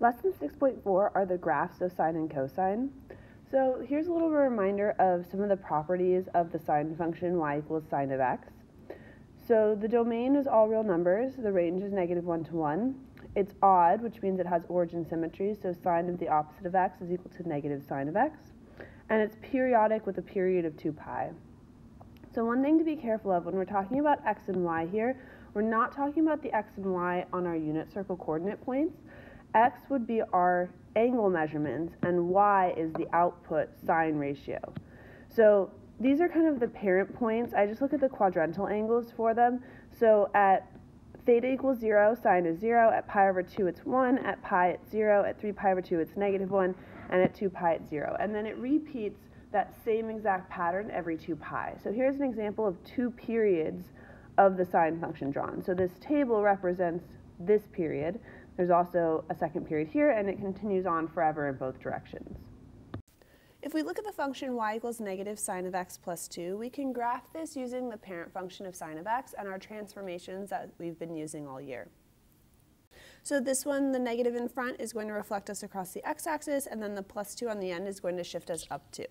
Lesson 6.4 are the graphs of sine and cosine. So here's a little reminder of some of the properties of the sine function y equals sine of x. So the domain is all real numbers, the range is negative 1 to 1. It's odd, which means it has origin symmetry, so sine of the opposite of x is equal to negative sine of x. And it's periodic with a period of 2 pi. So one thing to be careful of when we're talking about x and y here, we're not talking about the x and y on our unit circle coordinate points. X would be our angle measurements and Y is the output sine ratio. So these are kind of the parent points. I just look at the quadrantal angles for them. So at theta equals 0, sine is 0. At pi over 2, it's 1. At pi, it's 0. At 3 pi over 2, it's negative 1. And at 2 pi, it's 0. And then it repeats that same exact pattern every 2 pi. So here's an example of two periods of the sine function drawn. So this table represents this period. There's also a second period here, and it continues on forever in both directions. If we look at the function y equals negative sine of x plus 2, we can graph this using the parent function of sine of x and our transformations that we've been using all year. So this one, the negative in front, is going to reflect us across the x-axis, and then the plus 2 on the end is going to shift us up 2.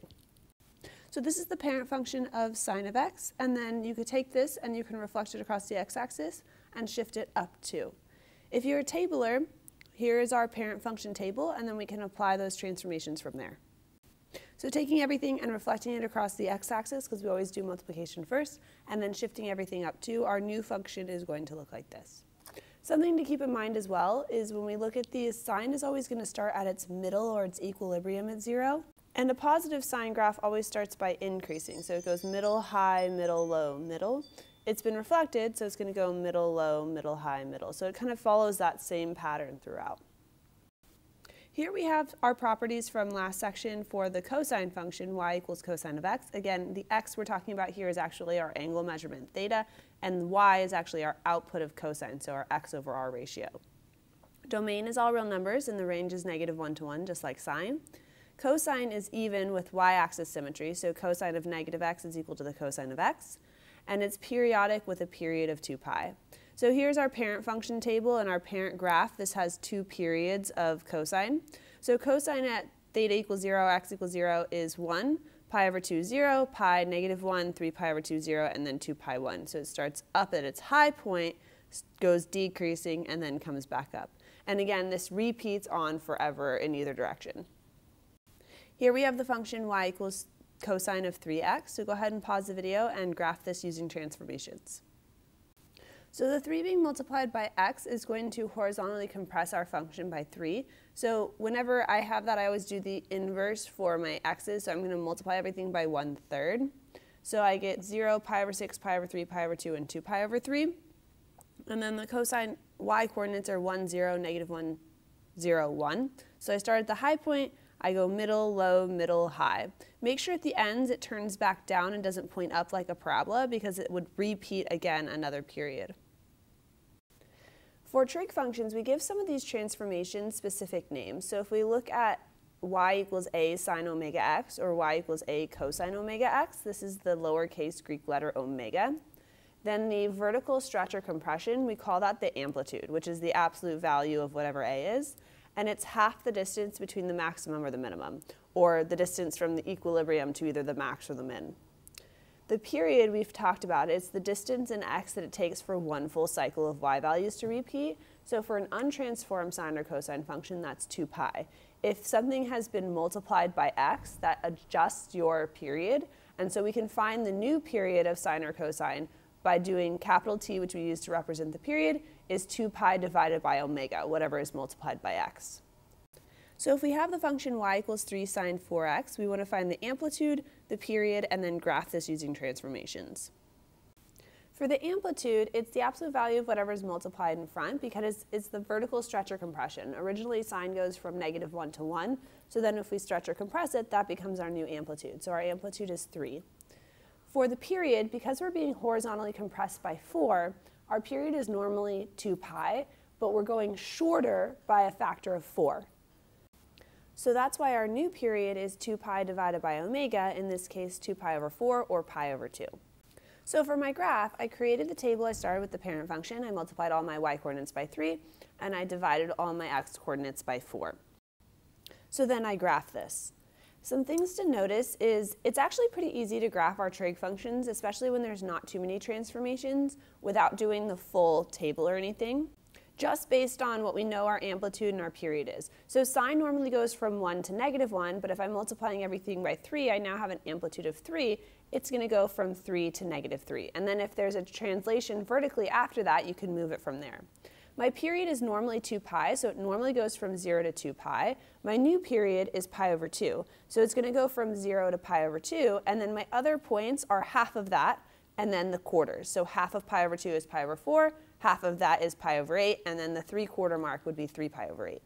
So this is the parent function of sine of x, and then you could take this and you can reflect it across the x-axis and shift it up 2. If you're a tabler, here is our parent function table, and then we can apply those transformations from there. So taking everything and reflecting it across the x-axis, because we always do multiplication first, and then shifting everything up to, our new function is going to look like this. Something to keep in mind as well is when we look at these, sine is always going to start at its middle or its equilibrium at zero. And a positive sine graph always starts by increasing. So it goes middle, high, middle, low, middle it's been reflected, so it's going to go middle, low, middle, high, middle. So it kind of follows that same pattern throughout. Here we have our properties from last section for the cosine function, y equals cosine of x. Again, the x we're talking about here is actually our angle measurement, theta, and y is actually our output of cosine, so our x over r ratio. Domain is all real numbers, and the range is negative 1 to 1, just like sine. Cosine is even with y-axis symmetry, so cosine of negative x is equal to the cosine of x and it's periodic with a period of 2 pi. So here's our parent function table and our parent graph. This has two periods of cosine. So cosine at theta equals 0, x equals 0 is 1, pi over 2 0, pi negative 1, 3 pi over 2 0, and then 2 pi 1. So it starts up at its high point, goes decreasing, and then comes back up. And again, this repeats on forever in either direction. Here we have the function y equals cosine of 3x. So go ahead and pause the video and graph this using transformations. So the 3 being multiplied by x is going to horizontally compress our function by 3. So whenever I have that, I always do the inverse for my x's. So I'm going to multiply everything by 1 third. So I get 0, pi over 6, pi over 3, pi over 2, and 2 pi over 3. And then the cosine y coordinates are 1, 0, negative 1, 0, 1. So I start at the high point, I go middle, low, middle, high. Make sure at the ends it turns back down and doesn't point up like a parabola because it would repeat again another period. For trig functions, we give some of these transformations specific names. So if we look at y equals a sine omega x or y equals a cosine omega x, this is the lowercase Greek letter omega. Then the vertical stretch or compression, we call that the amplitude, which is the absolute value of whatever a is and it's half the distance between the maximum or the minimum, or the distance from the equilibrium to either the max or the min. The period we've talked about is the distance in x that it takes for one full cycle of y values to repeat. So for an untransformed sine or cosine function, that's 2 pi. If something has been multiplied by x, that adjusts your period. And so we can find the new period of sine or cosine by doing capital T, which we use to represent the period, is 2 pi divided by omega, whatever is multiplied by x. So if we have the function y equals 3 sine 4x, we want to find the amplitude, the period, and then graph this using transformations. For the amplitude, it's the absolute value of whatever is multiplied in front because it's the vertical stretch or compression. Originally, sine goes from negative 1 to 1, so then if we stretch or compress it, that becomes our new amplitude. So our amplitude is 3. For the period, because we're being horizontally compressed by 4, our period is normally 2 pi, but we're going shorter by a factor of 4. So that's why our new period is 2 pi divided by omega, in this case 2 pi over 4 or pi over 2. So for my graph, I created the table. I started with the parent function. I multiplied all my y coordinates by 3, and I divided all my x coordinates by 4. So then I graph this. Some things to notice is it's actually pretty easy to graph our trig functions, especially when there's not too many transformations without doing the full table or anything just based on what we know our amplitude and our period is. So sine normally goes from 1 to negative 1, but if I'm multiplying everything by 3, I now have an amplitude of 3. It's going to go from 3 to negative 3. And then if there's a translation vertically after that, you can move it from there. My period is normally 2 pi, so it normally goes from 0 to 2 pi. My new period is pi over 2, so it's going to go from 0 to pi over 2, and then my other points are half of that, and then the quarters. So half of pi over 2 is pi over 4, half of that is pi over 8, and then the 3 quarter mark would be 3 pi over 8.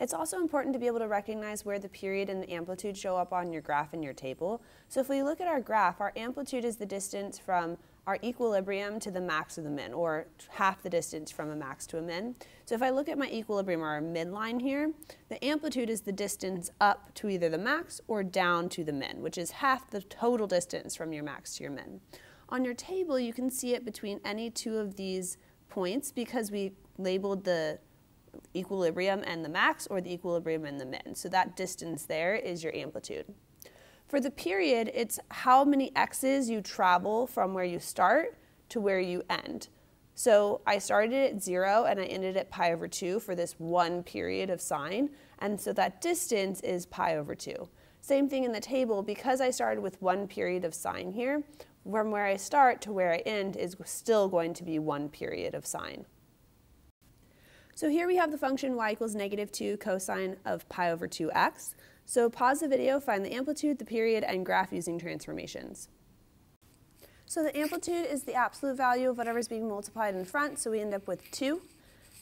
It's also important to be able to recognize where the period and the amplitude show up on your graph and your table. So if we look at our graph, our amplitude is the distance from our equilibrium to the max of the min, or half the distance from a max to a min. So if I look at my equilibrium, or midline here, the amplitude is the distance up to either the max or down to the min, which is half the total distance from your max to your min. On your table, you can see it between any two of these points because we labeled the equilibrium and the max or the equilibrium and the min. So that distance there is your amplitude. For the period, it's how many x's you travel from where you start to where you end. So I started at zero and I ended at pi over two for this one period of sine. And so that distance is pi over two. Same thing in the table, because I started with one period of sine here, from where I start to where I end is still going to be one period of sine. So here we have the function y equals negative 2 cosine of pi over 2x. So pause the video, find the amplitude, the period, and graph using transformations. So the amplitude is the absolute value of whatever is being multiplied in front, so we end up with 2.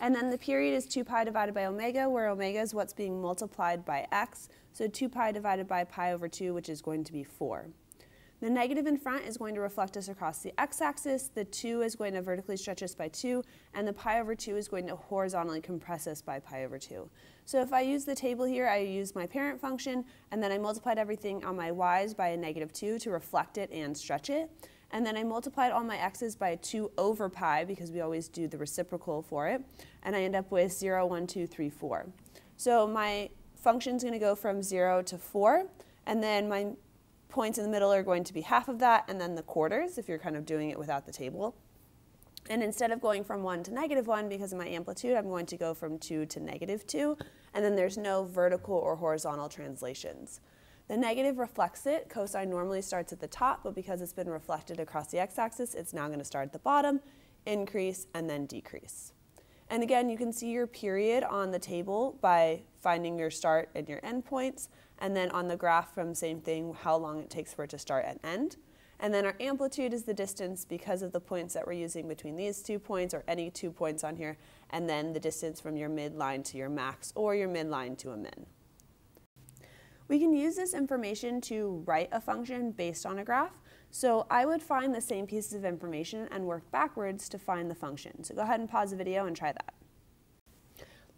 And then the period is 2 pi divided by omega, where omega is what's being multiplied by x. So 2 pi divided by pi over 2, which is going to be 4. The negative in front is going to reflect us across the x-axis, the 2 is going to vertically stretch us by 2, and the pi over 2 is going to horizontally compress us by pi over 2. So if I use the table here, I use my parent function, and then I multiplied everything on my y's by a negative 2 to reflect it and stretch it. And then I multiplied all my x's by 2 over pi, because we always do the reciprocal for it, and I end up with 0, 1, 2, 3, 4. So my function is going to go from 0 to 4, and then my points in the middle are going to be half of that, and then the quarters, if you're kind of doing it without the table. And instead of going from 1 to negative 1 because of my amplitude, I'm going to go from 2 to negative 2, and then there's no vertical or horizontal translations. The negative reflects it. Cosine normally starts at the top, but because it's been reflected across the x-axis, it's now going to start at the bottom, increase, and then decrease. And again, you can see your period on the table by finding your start and your end points. And then on the graph from same thing, how long it takes for it to start and end. And then our amplitude is the distance because of the points that we're using between these two points or any two points on here. And then the distance from your midline to your max or your midline to a min. We can use this information to write a function based on a graph. So I would find the same pieces of information and work backwards to find the function. So go ahead and pause the video and try that.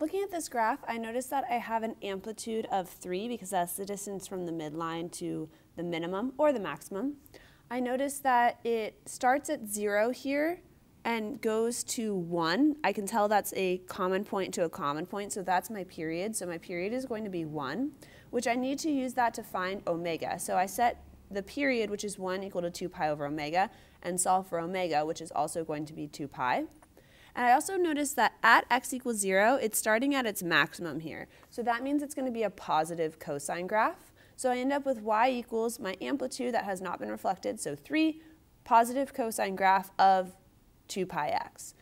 Looking at this graph, I notice that I have an amplitude of 3 because that's the distance from the midline to the minimum or the maximum. I notice that it starts at 0 here and goes to 1. I can tell that's a common point to a common point, so that's my period. So my period is going to be 1, which I need to use that to find omega. So I set the period, which is 1 equal to 2 pi over omega, and solve for omega, which is also going to be 2 pi. And I also noticed that at x equals 0, it's starting at its maximum here. So that means it's going to be a positive cosine graph. So I end up with y equals my amplitude that has not been reflected, so 3, positive cosine graph of 2 pi x.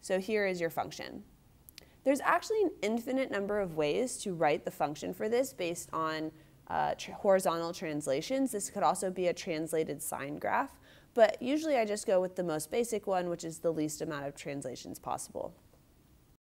So here is your function. There's actually an infinite number of ways to write the function for this based on uh, tr horizontal translations. This could also be a translated sine graph. But usually I just go with the most basic one, which is the least amount of translations possible.